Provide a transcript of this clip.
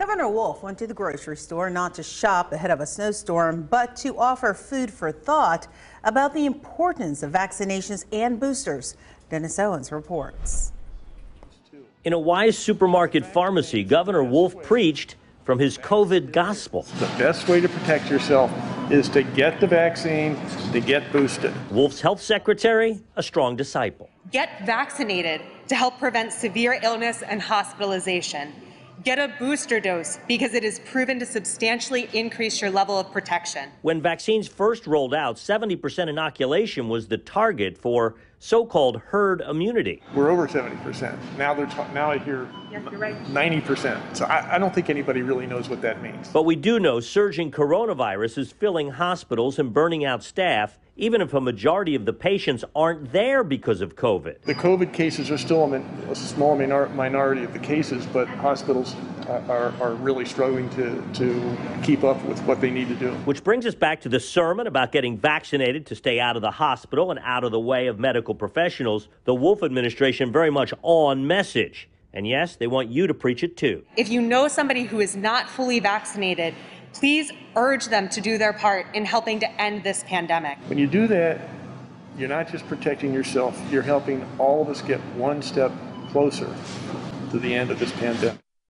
Governor Wolf went to the grocery store not to shop ahead of a snowstorm, but to offer food for thought about the importance of vaccinations and boosters. Dennis Owens reports. In a Weis supermarket pharmacy, Governor Wolf preached from his COVID gospel. The best way to protect yourself is to get the vaccine, to get boosted. Wolf's health secretary, a strong disciple. Get vaccinated to help prevent severe illness and hospitalization. Get a booster dose because it is proven to substantially increase your level of protection. When vaccines first rolled out, 70% inoculation was the target for so-called herd immunity. We're over 70%. Now they're ta- now I hear Yes, you're right. 90%. So I, I don't think anybody really knows what that means. But we do know surging coronavirus is filling hospitals and burning out staff, even if a majority of the patients aren't there because of COVID. The COVID cases are still a, a small minor- minority of the cases, but hospitals are, are, are really struggling to, to keep up with what they need to do. Which brings us back to the sermon about getting vaccinated to stay out of the hospital and out of the way of medical professionals. The Wolf administration very much on message. And yes, they want you to preach it too. If you know somebody who is not fully vaccinated, please urge them to do their part in helping to end this pandemic. When you do that, you're not just protecting yourself, you're helping all of us get one step closer to the end of this pandemic.